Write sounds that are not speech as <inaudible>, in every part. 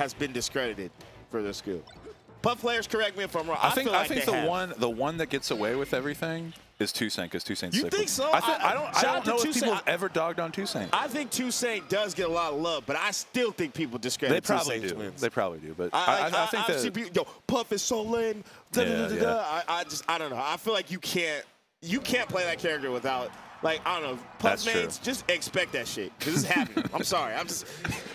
has been discredited for their skill. Puff players, correct me if I'm wrong. I think feel I think the have. one the one that gets away with everything is Toussaint because Toussaint's You sick think so? I, think, I- I, don't. I don't know if people have ever dogged on Toussaint. I think Toussaint does get a lot of love, but I still think people discredit they probably Toussaint do. twins. They probably do. But I, I, I, I think that people, yo, Puff is so lame. Da, Yeah, da, da, yeah. I, I just, I don't know. I feel like you can't, you can't play that character without, like, I don't know. Puff mates, just expect that shit because it's happening. <laughs> I'm sorry. I'm just.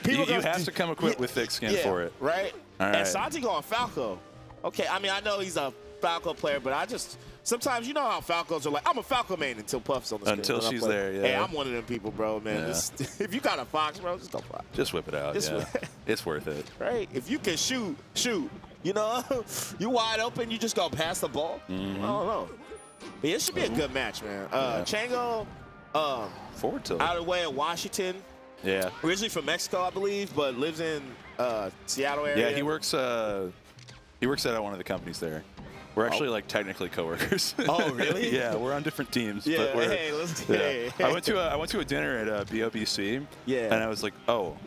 People you, you have to come equipped Yeah, with thick skin yeah, for it. right? All And. Santi going Falco. Okay, I mean, I know he's a Falco player, but I just. Sometimes you know how Falcos are like, I'm a Falco main until Puff's on the screen. Until she's there, yeah. Hey, I'm one of them people, bro, man. Yeah. Just- <laughs> if you got a Fox, bro, just go Fox. Just whip it out. Just yeah. it's worth it. <laughs> right? If you can shoot, shoot. You know, you wide open, you just go pass the ball. Mm-hmm. I don't know. But it should be a good match, man. Uh, Chango, um, Forward tilt. out of the way in Washington, Yeah. originally from Mexico, I believe, but lives in uh, Seattle area. Yeah, he works. Uh, he works at one of the companies there. We're actually like technically coworkers. <laughs> Oh, really? <laughs> yeah, we're on different teams. Yeah, but we're, hey, let's- <laughs> yeah. hey. I went to a, I went to a dinner at uh, BOBC. Yeah. And I was like, oh,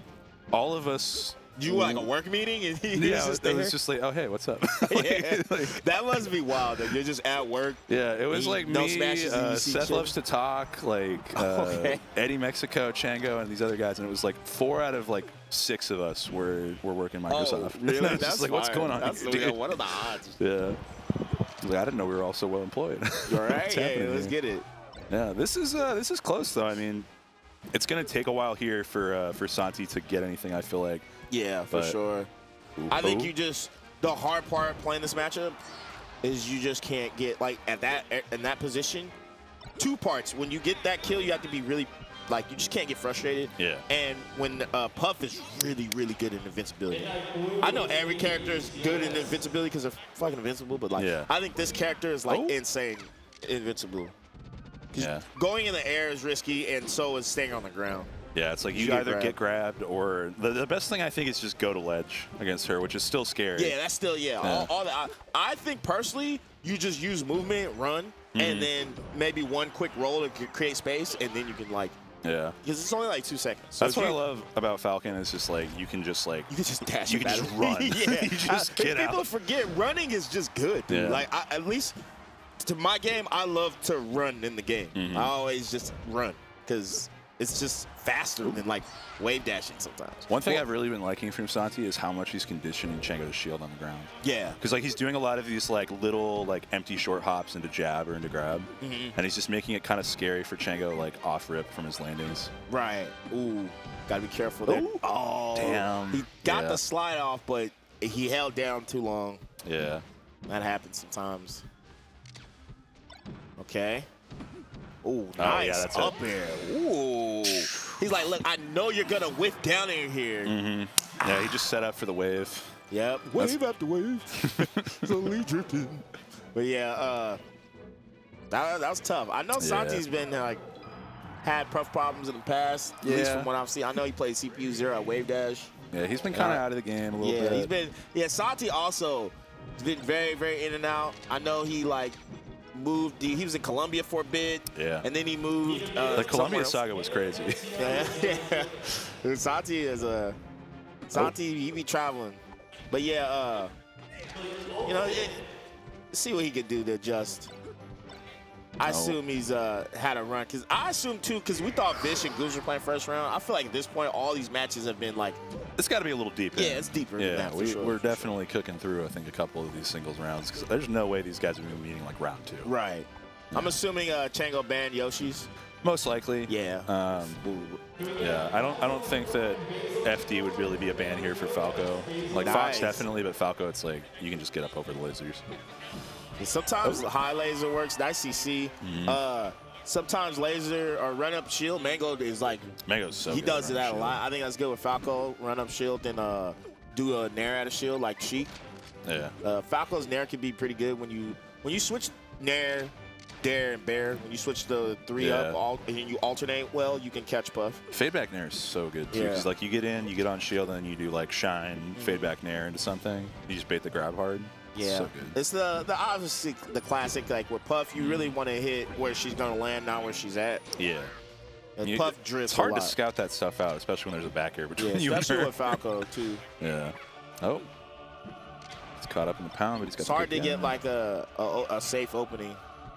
all of us. You were like a work meeting, and <laughs> he, Yeah, was it just was, it was just like, oh hey, what's up? <laughs> <laughs> yeah. Like, that must be wild. That you're just at work. Yeah, it was like no me, smashes uh, Seth loves to talk, like uh, Okay. Eddie Mexico, Chango, and these other guys, and it was like four out of like six of us were were working Microsoft. Oh, really? And I was That's just like, what's going on, That's, here, dude? what are the odds? Yeah. Like, I didn't know we were all so well employed. All right, happening let's here? get it. Yeah, this is uh, this is close though. I mean, it's gonna take a while here for uh, for Santi to get anything. I feel like. Yeah, for But- sure. I think Ooh. you just the hard part playing this matchup is you just can't get like at that in that position. Two parts. When you get that kill, you have to be really like you just can't get frustrated. Yeah. And when uh, Puff is really really good in invincibility. I know every character is good in invincibility because they're fucking invincible, but like Yeah. I think this character is like Oh. insane invincible. Yeah. Going in the air is risky, and so is staying on the ground. Yeah, it's like you, You either grabbed. get grabbed or the, the best thing I think is just go to ledge against her, which is still scary. Yeah, that's still yeah. Yeah. All, all that. I, I think personally, you just use movement, run, and then maybe one quick roll to create space, and then you can like Yeah. because it's only like two seconds. So That's what I love about Falcon is just like you can just like You can just dash. You can just run. <laughs> <laughs> yeah, You just I- get People out. forget running is just good. Dude. Yeah. Like I, at least to my game, I love to run in the game. Mm-hmm. I always just run because it's just faster than like wave dashing sometimes. One thing Well, I've really been liking from Santi is how much he's conditioning Chango to shield on the ground. yeah. Because like he's doing a lot of these like little like empty short hops into jab or into grab, Mm-hmm. and he's just making it kind of scary for Chango like off rip from his landings. Right. Ooh, gotta be careful there. Ooh. Oh, Damn. He got Yeah. the slide off, but he held down too long. Yeah. That happens sometimes. Okay. Ooh, Oh, nice yeah, that's it. up air. Ooh. He's like, look, I know you're gonna whiff down in here. Mm-hmm. Yeah, he just set up for the wave. Yep. Wave after wave. <laughs> Slowly drifting. But yeah, uh, that, that was tough. I know Yeah. Santi's been like had puff problems in the past. yeah. At least from what I've seen. I know he played CPU zero at Wave Dash. Yeah, he's been kind of Yeah. out of the game a little Yeah, bit. he's been. Yeah, Santi also been very, very in and out. I know he like moved. He was in Colombia for a bit. Yeah. And then he moved. Uh, the else. saga was crazy. Yeah, <laughs> yeah. Santi is a Santi. He be traveling, but yeah, uh, you know, it, see what he could do to adjust. I No. assume he's uh, had a run because I assume too because we thought Vish and Goose were playing first round. I feel like at this point all these matches have been like, it's got to be a little deeper. yeah, it's deeper than Yeah, we, sure. we're definitely cooking through. I think a couple of these singles rounds because there's no way these guys have been meeting like round two. right. I'm assuming uh, Chango banned Yoshi's. Most likely. Yeah. Um, yeah. I don't. I don't think that FD would really be a ban here for Falco. Like Nice. Fox definitely, but Falco, it's like you can just get up over the lasers. Sometimes high laser works. Nice CC. Mm-hmm. Uh, sometimes laser or run up shield. Mango is like Mango's so. he does that a lot. I think that's good with Falco. Run up shield and uh, do a nair at a shield like Sheik. Yeah. Uh, Falco's nair can be pretty good when you when you switch nair, dair, and bair. When you switch the three Yeah. up all, and you alternate well, you can catch Puff. Fade back nair is so good too. Yeah. Because like you get in, you get on shield, and then you do like shine, fade back nair into something. You just bait the grab hard. Yeah, So it's the the obviously the classic like with Puff. You really want to hit where she's gonna land, not where she's at. Yeah. And You- Puff drifts It's hard to scout that stuff out, especially when there's a back air between Yeah, <laughs> you and especially her. with Falco <laughs> too. Yeah. Oh. He's caught up in the pound, but he's got It's hard to get like a, a, a safe opening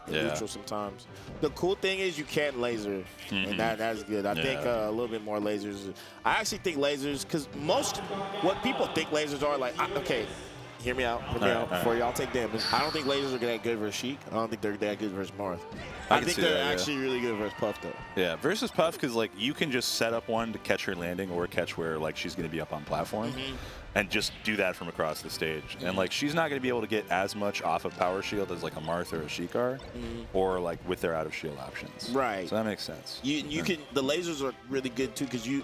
Yeah. neutral sometimes. The cool thing is you can't laser, Mhm. and that that's good. I think uh, a little bit more lasers. I actually think lasers, because most what people think lasers are like. I, okay, hear me out. Hear me All out right. before y'all take damage. <laughs> I don't think lasers are that good versus Sheik. I don't think they're that good versus Marth. I I, think they're that, yeah. actually really good versus Puff though. Yeah, versus Puff, because like you can just set up one to catch her landing or catch where like she's going to be up on platform, Mm-hmm. and just do that from across the stage. And like she's not going to be able to get as much off of power shield as like a Martha or a Shikar, or like with their out of shield options. Right. So that makes sense. You you can the lasers are really good too because you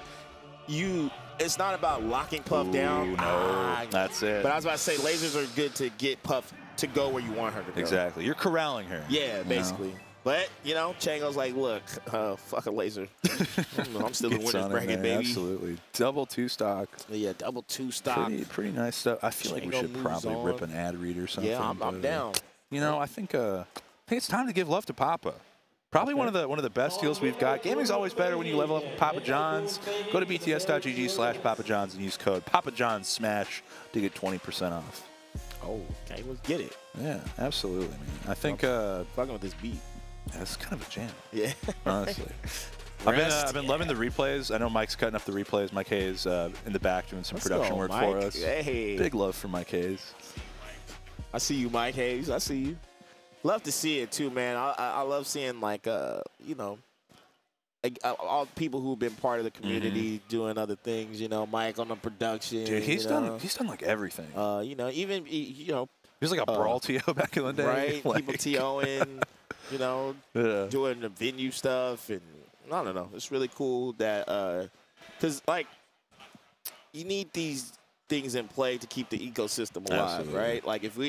you it's not about locking Puff down. No, Ah, that's it. But I was about to say lasers are good to get Puff to go where you want her to go. exactly. You're corralling her. Yeah, you know? basically. But you know, Chango's like, look, uh, fuck a laser. <laughs> I'm still in Gets winner's bracket, baby. Absolutely. Double two stock. Yeah, double two stock. Pretty, pretty nice stuff. I feel like we should probably on. rip an ad read or something. Yeah, I'm, I'm uh, down. You know, I think uh, I think it's time to give love to Papa. Probably one of the one of the best deals we've got. Gaming's always better when you level up with Papa John's. Go to bts.gg slash Papa John's and use code Papa John's Smash to get 20% off. Oh, okay, let's get it. Yeah, absolutely, man. I think uh, Fucking with this beat. that's kind of a jam, Yeah. honestly. <laughs> I've been, uh, I've been loving the replays. I know Mike's cutting up the replays. Mike Hayes uh, in the back doing some Let's production go, work Mike. for us. Hey. Big love for Mike Hayes. I see you, Mike Hayes. I see you. Love to see it too, man. I, I, I love seeing like uh, you know, like, uh, all people who've been part of the community doing other things. You know, Mike on the production. Mm-hmm. Dude, he's done know. he's done like everything. Uh, you know, even you know, he was like a uh, brawl TO <laughs> back in the day. right? Like, People TOing, <laughs> you know, yeah. doing the venue stuff, and I don't know. It's really cool that uh, because like you need these things in play to keep the ecosystem alive, Absolutely. right? Like if we